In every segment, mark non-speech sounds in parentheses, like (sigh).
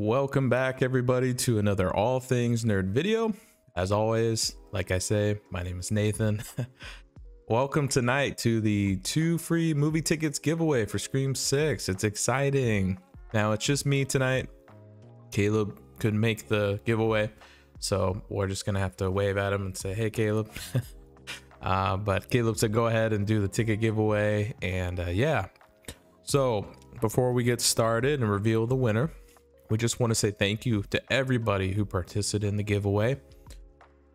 Welcome back, everybody, to another All Things Nerd video. As always, like I say, my name is Nathan. (laughs) Welcome tonight to the two free movie tickets giveaway for Scream 6. It's exciting. Now, it's just me tonight. Caleb couldn't make the giveaway, so we're just to have to wave at him and say, hey, Caleb. (laughs) uh, but Caleb said go ahead and do the ticket giveaway. And uh, yeah, so before we get started and reveal the winner, we just want to say thank you to everybody who participated in the giveaway.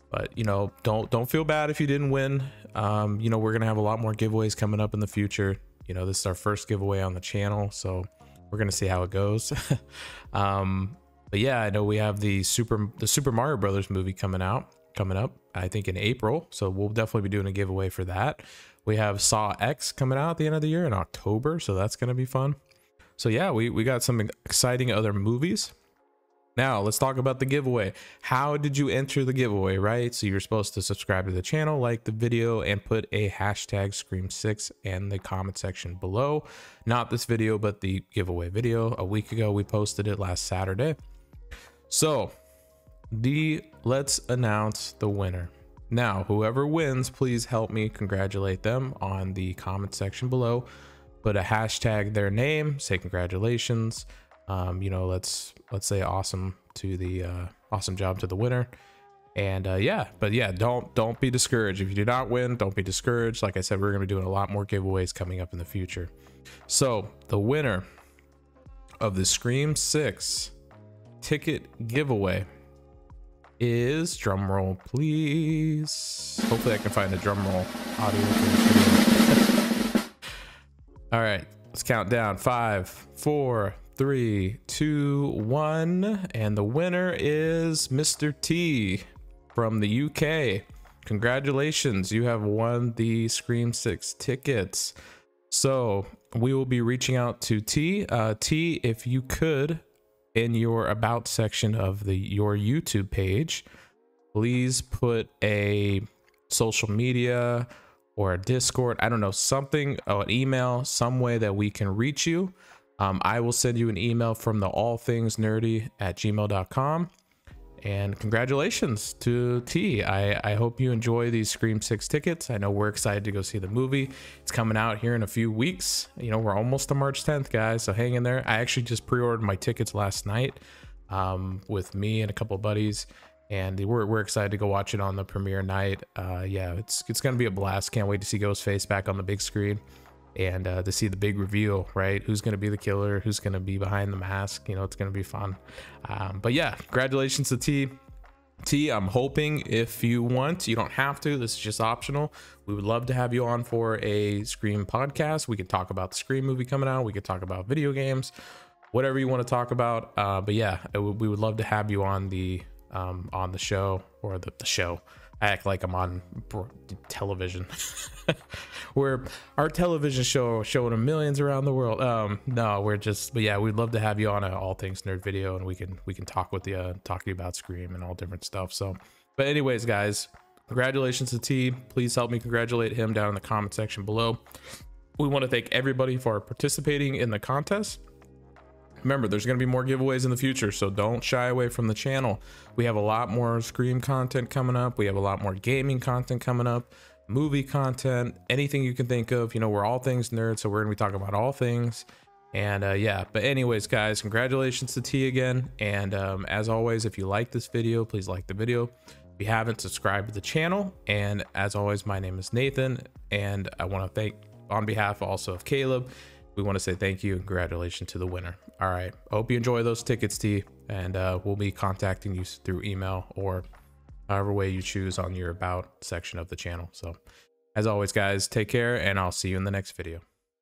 But you know don't don't feel bad if you didn't win. Um, you know we're gonna have a lot more giveaways coming up in the future. You know this is our first giveaway on the channel so we're gonna see how it goes. (laughs) Um, but yeah i know we have the super the super mario brothers movie coming out coming up i think in april so we'll definitely be doing a giveaway for that. We have saw x coming out at the end of the year in october so that's gonna be fun so yeah, we, we got some exciting other movies. Now let's talk about the giveaway. How did you enter the giveaway, right? So you're supposed to subscribe to the channel, like the video, and put a hashtag Scream6 in the comment section below. Not this video, but the giveaway video. A week ago, we posted it last Saturday. So the let's announce the winner. Now, whoever wins, please help me congratulate them on the comment section below put a hashtag their name, say congratulations. Um, you know, let's let's say awesome to the uh, awesome job to the winner. And uh, yeah, but yeah, don't don't be discouraged. If you do not win, don't be discouraged. Like I said, we're gonna be doing a lot more giveaways coming up in the future. So the winner of the Scream 6 ticket giveaway is drum roll, please. Hopefully I can find a drum roll audio. All right, let's count down. Five, four, three, two, one. And the winner is Mr. T from the UK. Congratulations, you have won the Scream 6 tickets. So we will be reaching out to T. Uh, T, if you could, in your about section of the your YouTube page, please put a social media or a Discord. I don't know, something, oh, an email, some way that we can reach you. Um, I will send you an email from the all things nerdy at gmail.com. And congratulations to T. I, I hope you enjoy these Scream 6 tickets. I know we're excited to go see the movie. It's coming out here in a few weeks. You know, we're almost to March 10th, guys. So hang in there. I actually just pre ordered my tickets last night um, with me and a couple buddies and we're, we're excited to go watch it on the premiere night. Uh, yeah, it's it's gonna be a blast. Can't wait to see Ghostface back on the big screen and uh, to see the big reveal. Right, who's gonna be the killer? Who's gonna be behind the mask? You know, it's gonna be fun. Um, but yeah, congratulations to T. T, I'm hoping if you want, you don't have to. This is just optional. We would love to have you on for a Scream podcast. We could talk about the Scream movie coming out. We could talk about video games, whatever you want to talk about. Uh, but yeah, we would love to have you on the um, on the show or the, the show. I act like I'm on television. (laughs) we're our television show showing to millions around the world. Um, no, we're just, but yeah, we'd love to have you on a all things nerd video, and we can we can talk with you, uh, talk to you about Scream and all different stuff. So, but anyways, guys, congratulations to T. Please help me congratulate him down in the comment section below. We want to thank everybody for participating in the contest. Remember, there's going to be more giveaways in the future, so don't shy away from the channel. We have a lot more Scream content coming up. We have a lot more gaming content coming up, movie content, anything you can think of. You know, we're all things nerds, so we're going to be talking about all things. And uh, yeah, but anyways, guys, congratulations to T again. And um, as always, if you like this video, please like the video. If you haven't, subscribed to the channel. And as always, my name is Nathan, and I want to thank, on behalf also of Caleb, we want to say thank you and congratulations to the winner. All right. I hope you enjoy those tickets, T. And uh, we'll be contacting you through email or however way you choose on your about section of the channel. So as always, guys, take care and I'll see you in the next video.